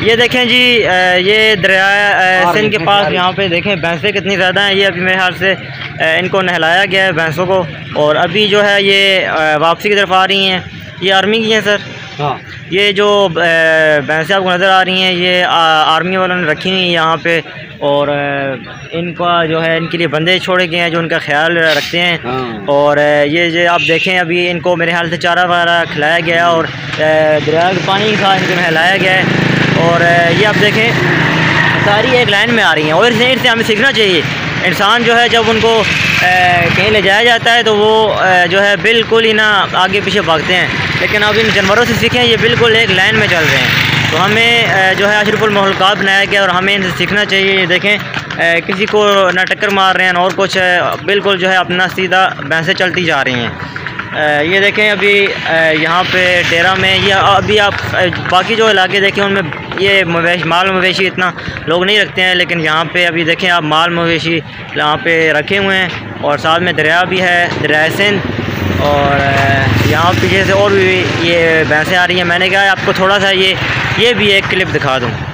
یہ دیکھیں جی یہ دریا سندھ کے پاس یہاں پہ دیکھیں بھینسیں کتنی زیادہ ہیں یہ ابھی میرے خیال سے ان کو نہلایا گیا ہے بھینسوں کو۔ اور ابھی جو ہے یہ واپسی کی طرف آ رہی ہیں۔ یہ آرمی کی ہیں سر۔ ہاں۔ یہ جو بھینسیں آپ کو نظر آ رہی ہیں یہ آرمی والوں نے رکھی ہوئی ہیں یہاں پہ۔ اور ان کا جو ہے ان کے لیے بندے چھوڑے گئے ہیں جو ان کا خیال رکھتے ہیں۔ ہاں۔ اور یہ جو آپ دیکھیں ابھی ان کو میرے خیال سے چارہ وغیرہ کھلایا گیا اور دریا کا پانی تھا ان کو نہلایا گیا ہے۔ اور یہ آپ دیکھیں، ساری ایک لائن میں آ رہی ہیں۔ اور اس سے ہمیں سیکھنا چاہیے۔ انسان جو ہے، جب ان کو کہیں لے جایا جاتا ہے تو وہ جو ہے، بالکل ہی نا آگے پیچھے بھاگتے ہیں۔ لیکن اب ان جانوروں سے سیکھیں، یہ بالکل ایک لائن میں چل رہے ہیں۔ تو ہمیں جو ہے، اشرف المحلقات بنایا گیا اور ہمیں ان سے سیکھنا چاہیے۔ یہ دیکھیں کسی کو نہ ٹکر مار رہے ہیں اور کچھ بالکل جو ہے، اپنا سیدھا بھینسیں چلتی جا رہی ہیں۔ یہ دیکھیں ابھی یہاں پہ ڈیرا میں یا ابھی آپ باقی جو علاقے دیکھیں ان میں یہ مویش مال مویشی اتنا لوگ نہیں رکھتے ہیں، لیکن یہاں پہ ابھی دیکھیں آپ مال مویشی یہاں پہ رکھے ہوئے ہیں، اور ساتھ میں دریا بھی ہے، دریا سندھ، اور یہاں پیچھے سے اور بھی یہ بھینسیں آ رہی ہیں۔ میں نے کہا آپ کو تھوڑا سا یہ یہ بھی ایک کلپ دکھا دوں۔